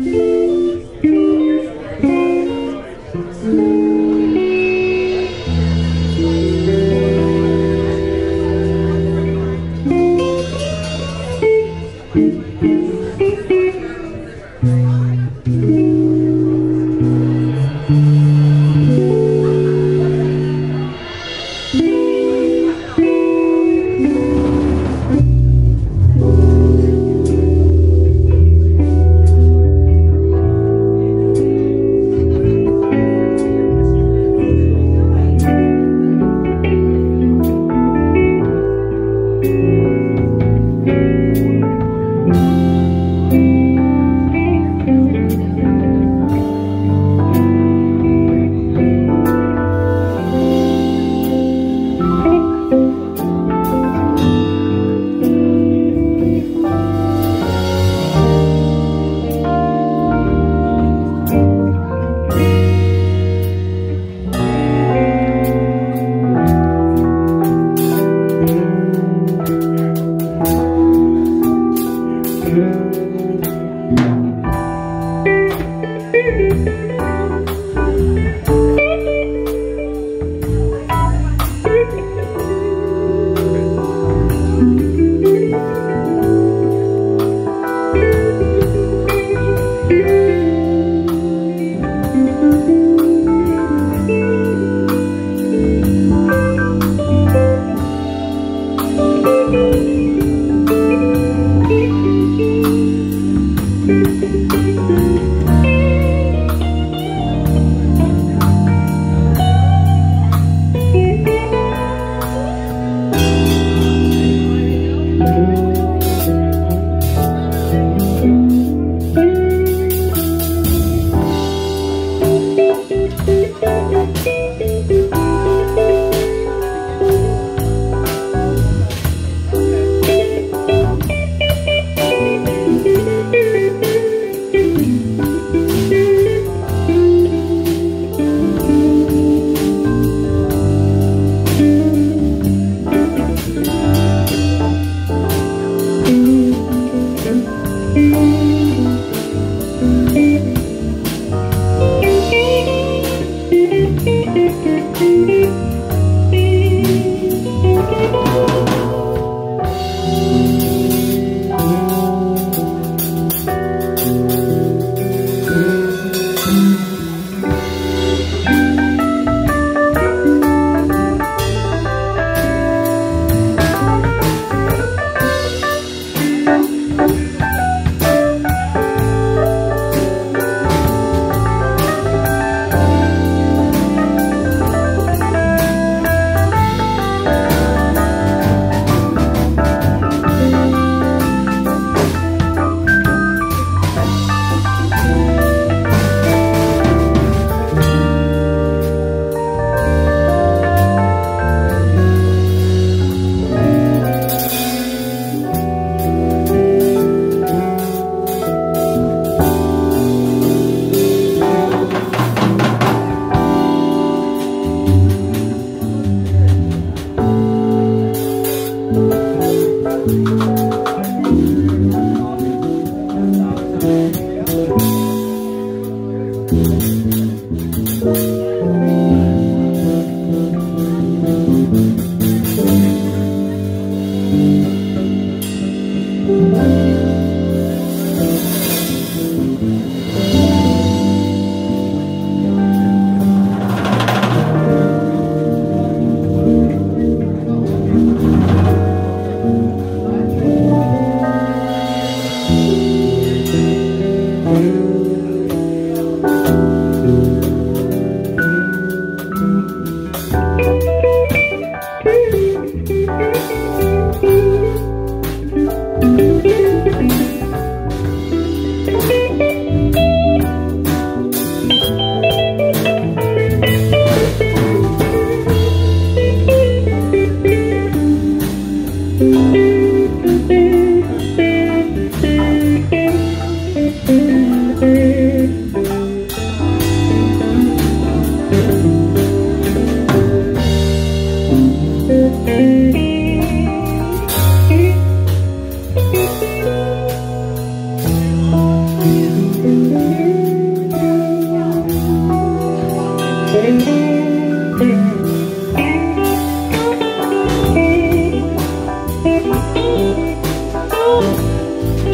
Thank you.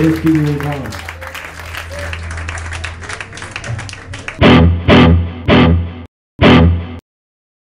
Meu filho, irmão.